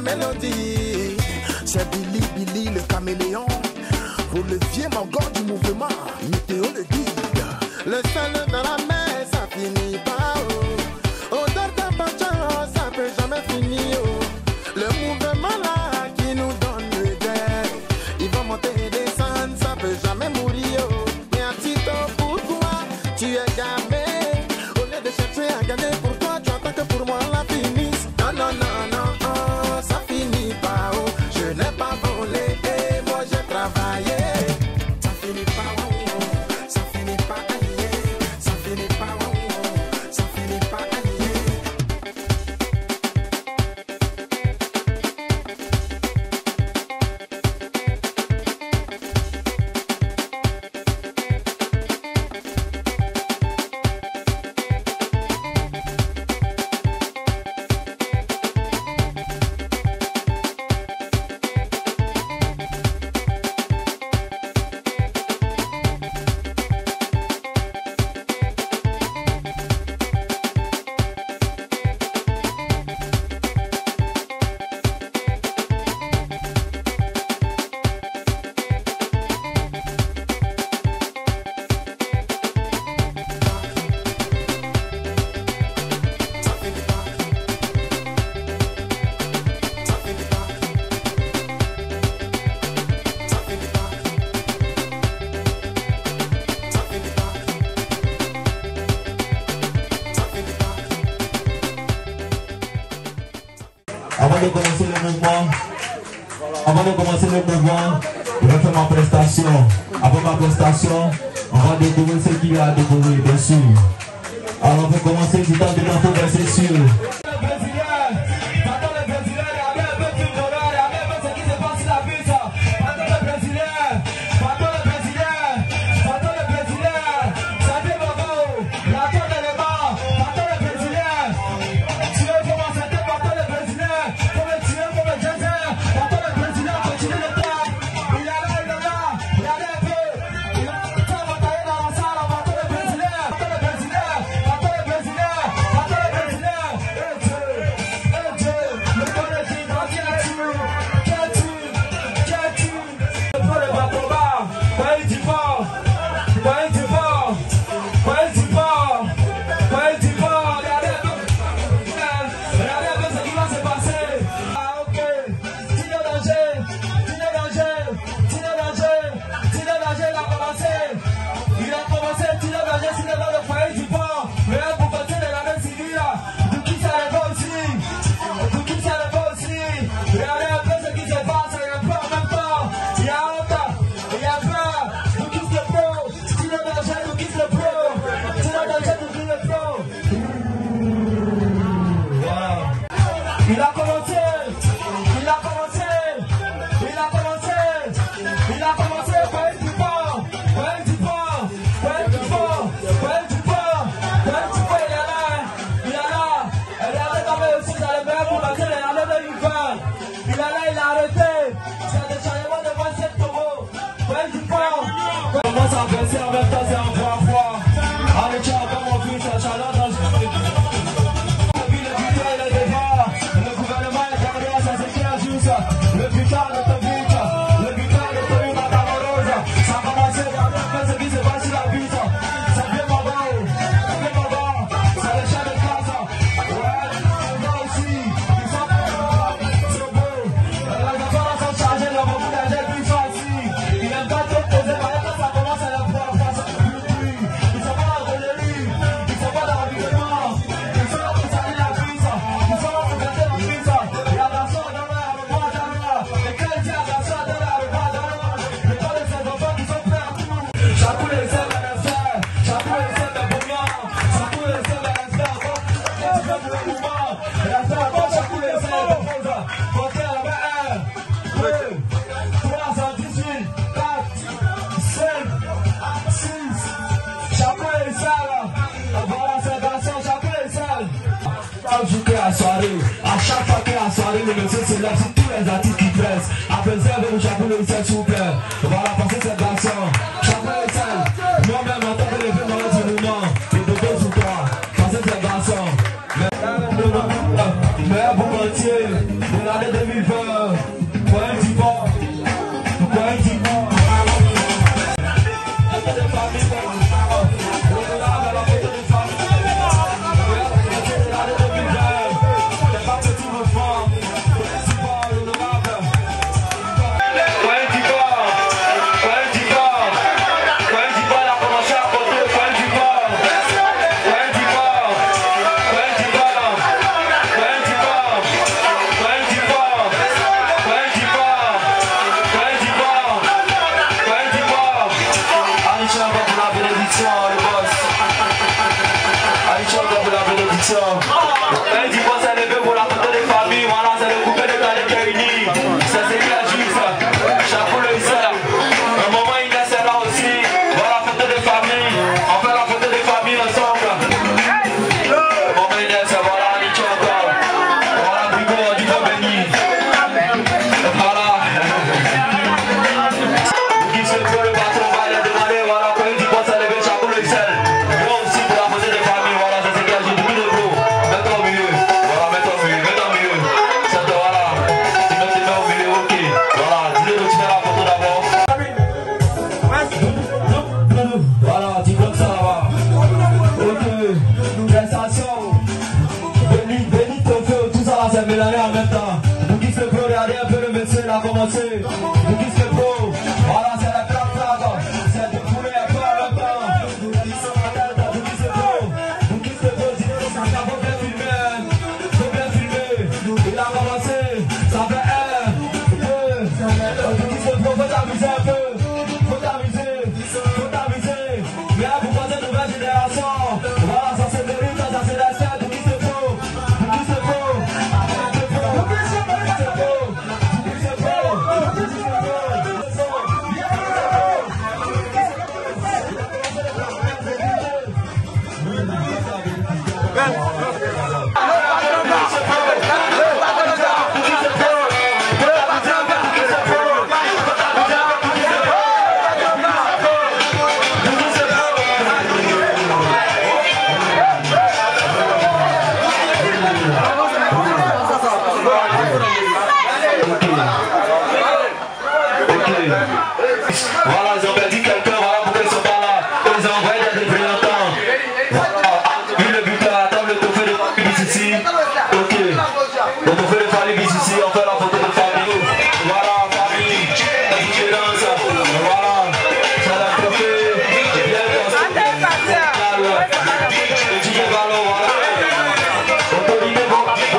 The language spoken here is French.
les. C'est Billy Billy le caméléon. Pour le vieux mangan du mouvement, météo le guide. Le seul de la mer, ça finit par. de commencer le mouvement, avant de commencer le mouvement, je vais faire ma prestation. Après ma prestation, on va découvrir ce qu'il y a à découvrir, bien sûr. Alors, pour commencer, du temps de temps, pour sur se aumentar. ajouter à soirée. À chaque fois que la soirée, le monsieur se lève sur tous les artistes qui pressent. Apaisez avec le chapeau, le ciel s'ouvre. so. não O que Dice Galo, Galo, Galo, Galo, Galo, Galo,